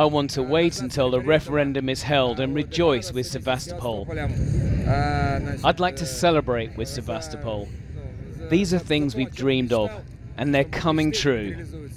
I want to wait until the referendum is held and rejoice with Sevastopol. I'd like to celebrate with Sevastopol. These are things we've dreamed of, and they're coming true.